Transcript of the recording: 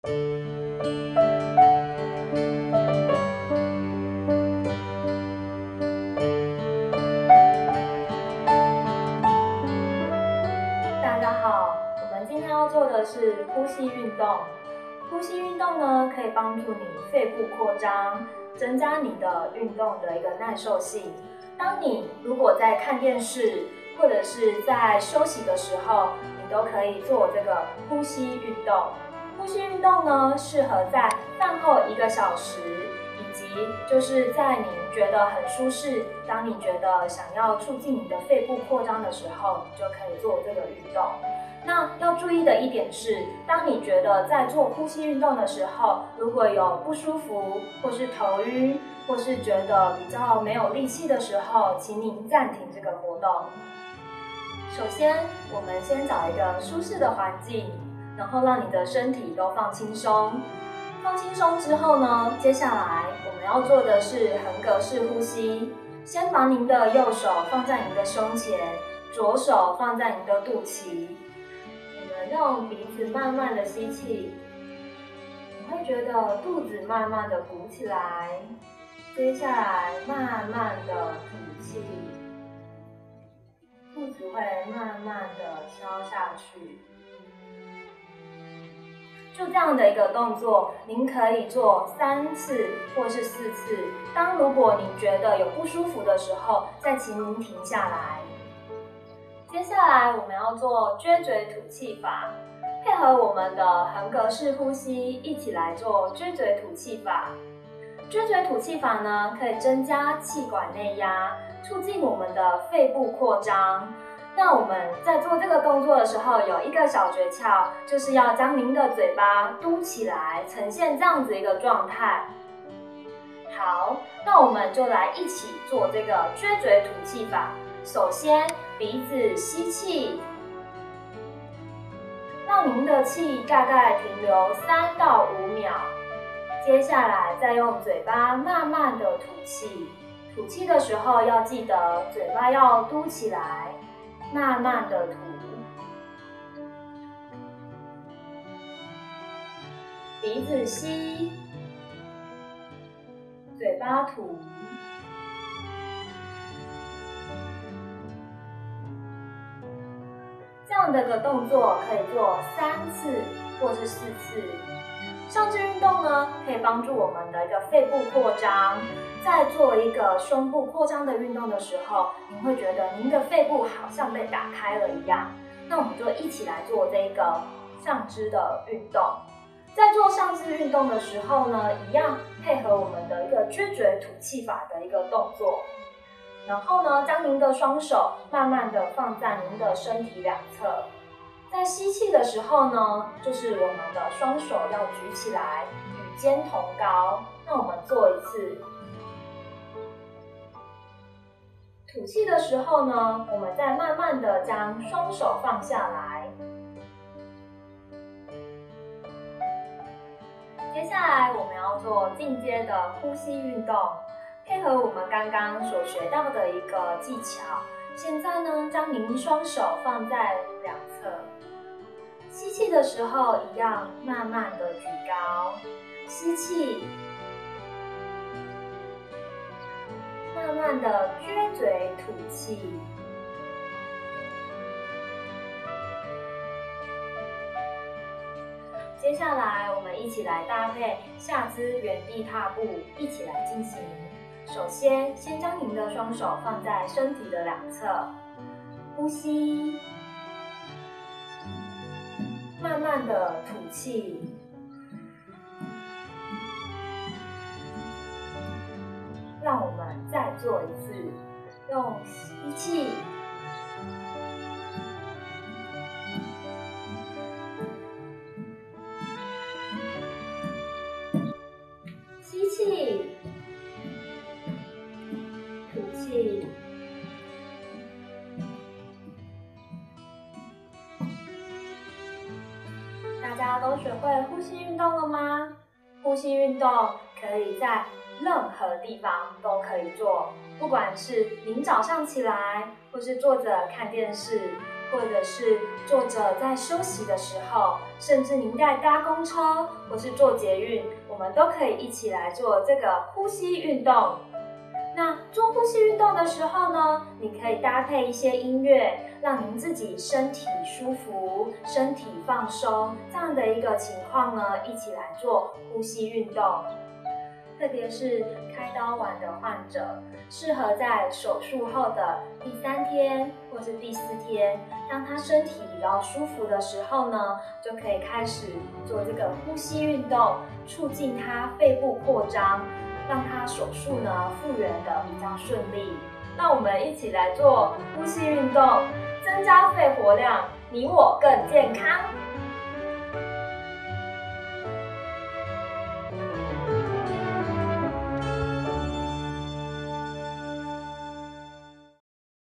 大家好，我们今天要做的是呼吸运动。呼吸运动呢，可以帮助你肺部扩张，增加你的运动的一个耐受性。当你如果在看电视或者是在休息的时候，你都可以做这个呼吸运动。呼吸运动呢，适合在饭后一个小时，以及就是在你觉得很舒适，当你觉得想要促进你的肺部扩张的时候，你就可以做这个运动。那要注意的一点是，当你觉得在做呼吸运动的时候，如果有不舒服，或是头晕，或是觉得比较没有力气的时候，请您暂停这个活动。首先，我们先找一个舒适的环境。然后让你的身体都放轻松，放轻松之后呢，接下来我们要做的是横膈式呼吸。先把您的右手放在您的胸前，左手放在您的肚脐。我们用鼻子慢慢的吸气，你会觉得肚子慢慢的鼓起来。接下来慢慢的吐气，肚子会慢慢的消下去。就这样的一个动作，您可以做三次或是四次。当如果您觉得有不舒服的时候，再请您停下来。接下来我们要做撅嘴吐气法，配合我们的横膈式呼吸，一起来做撅嘴吐气法。撅嘴吐气法呢，可以增加气管内压，促进我们的肺部扩张。那我们在做这个动作的时候，有一个小诀窍，就是要将您的嘴巴嘟起来，呈现这样子一个状态。好，那我们就来一起做这个撅嘴吐气法。首先，鼻子吸气，让您的气大概停留三到五秒。接下来，再用嘴巴慢慢的吐气。吐气的时候要记得嘴巴要嘟起来。慢慢的吐，鼻子吸，嘴巴吐。这样的个动作可以做三次或是四次。上肢运动呢，可以帮助我们的一个肺部扩张。在做一个胸部扩张的运动的时候，您会觉得您的肺部好像被打开了一样。那我们就一起来做这个上肢的运动。在做上肢运动的时候呢，一样配合我们的一个撅嘴吐气法的一个动作。然后呢，将您的双手慢慢的放在您的身体两侧。在吸气的时候呢，就是我们的双手要举起来，肩同高。那我们做一次。吐气的时候呢，我们再慢慢的将双手放下来。接下来我们要做进阶的呼吸运动，配合我们刚刚所学到的一个技巧。现在呢，将您双手放在两侧，吸气的时候一样慢慢的举高，吸气。慢慢的撅嘴吐气，接下来我们一起来搭配下肢原地踏步，一起来进行。首先，先将您的双手放在身体的两侧，呼吸，慢慢的吐气。做一次，用吸气，吸气，吐气。大家都学会呼吸运动了吗？呼吸运动可以在。任何地方都可以做，不管是您早上起来，或是坐着看电视，或者是坐着在休息的时候，甚至您在搭公车或是坐捷运，我们都可以一起来做这个呼吸运动。那做呼吸运动的时候呢，你可以搭配一些音乐，让您自己身体舒服、身体放松这样的一个情况呢，一起来做呼吸运动。特别是开刀完的患者，适合在手术后的第三天或是第四天，当他身体比较舒服的时候呢，就可以开始做这个呼吸运动，促进他肺部扩张，让他手术呢复原的比较顺利。那我们一起来做呼吸运动，增加肺活量，你我更健康。